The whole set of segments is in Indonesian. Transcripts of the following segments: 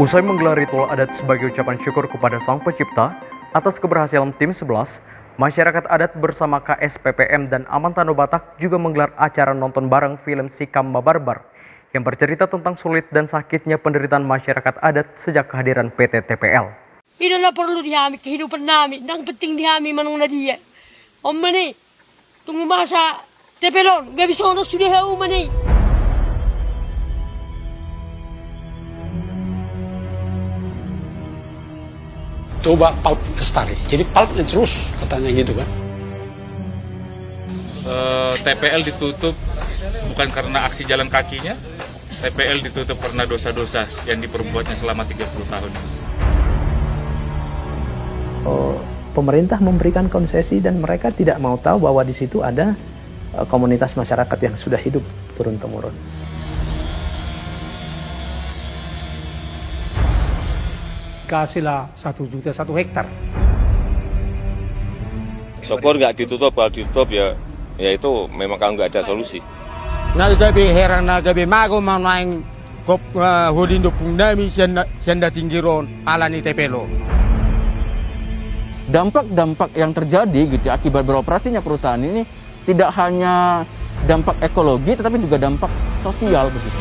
Usai menggelar ritual adat sebagai ucapan syukur kepada Sang Pencipta atas keberhasilan tim 11, masyarakat adat bersama KSPPM dan Amantano Batak juga menggelar acara nonton bareng film Sikam Mabarbar yang bercerita tentang sulit dan sakitnya penderitaan masyarakat adat sejak kehadiran PT TPL. Ini adalah perlu dihami kehidupan kami, yang penting dihami manung dia. Om tunggu masa TPL, gak bisa sudah hau. Coba pulp lestari. Jadi pulpnya terus katanya gitu kan. Eh, TPL ditutup bukan karena aksi jalan kakinya, TPL ditutup karena dosa-dosa yang diperbuatnya selama 30 tahun. Oh, pemerintah memberikan konsesi dan mereka tidak mau tahu bahwa di situ ada eh, komunitas masyarakat yang sudah hidup turun temurun. kasihlah satu juta satu hektar. Syukur nggak ditutup, kalau ditutup ya ya itu memang kalau nggak ada solusi. Nagabi herang nagabi mago mamaing kop hodin do pungnami senda senda tinggiron alani tepelo. Dampak-dampak yang terjadi gitu ya, akibat beroperasinya perusahaan ini tidak hanya dampak ekologi tetapi juga dampak sosial begitu.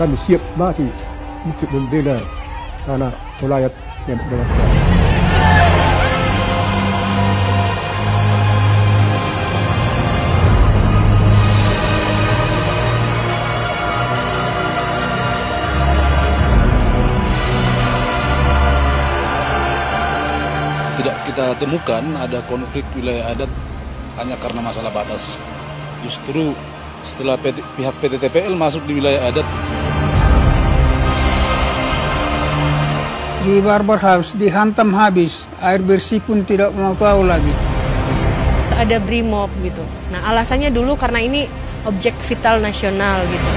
Kami siap mati untuk membela tanah wilayah yang tidak kita temukan ada konflik wilayah adat hanya karena masalah batas. Justru setelah PT, pihak PT TPL masuk di wilayah adat, di Barber House dihantam habis, air bersih pun tidak mau tahu lagi. Ada brimob gitu. Nah alasannya dulu karena ini objek vital nasional gitu.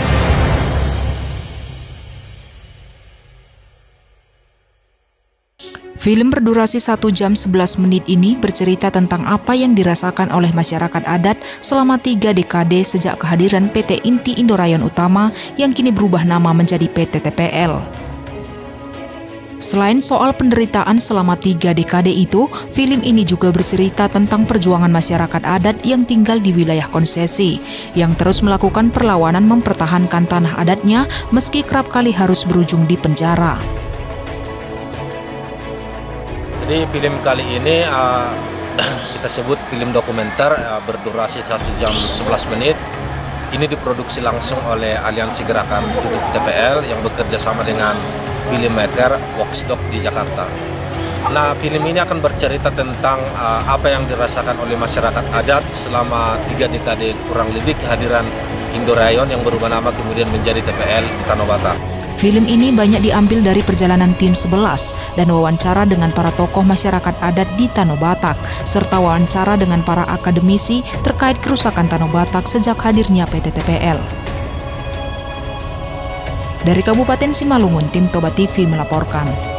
Film berdurasi 1 jam 11 menit ini bercerita tentang apa yang dirasakan oleh masyarakat adat selama tiga dekade sejak kehadiran PT Inti Indorayon Utama yang kini berubah nama menjadi PT TPL. Selain soal penderitaan selama tiga dekade itu, film ini juga bercerita tentang perjuangan masyarakat adat yang tinggal di wilayah konsesi, yang terus melakukan perlawanan mempertahankan tanah adatnya meski kerap kali harus berujung di penjara. Jadi film kali ini uh, kita sebut film dokumenter uh, berdurasi 1 jam 11 menit. Ini diproduksi langsung oleh Aliansi Gerakan Tutup TPL yang bekerja sama dengan filmmaker Watchdog di Jakarta. Nah, film ini akan bercerita tentang uh, apa yang dirasakan oleh masyarakat adat selama tiga dekade kurang lebih kehadiran Indorayon yang berubah nama kemudian menjadi TPL di Tanah Batak. Film ini banyak diambil dari perjalanan tim 11 dan wawancara dengan para tokoh masyarakat adat di Tanah Batak, serta wawancara dengan para akademisi terkait kerusakan Tanah Batak sejak hadirnya PT TPL. Dari Kabupaten Simalungun, tim Toba TV melaporkan.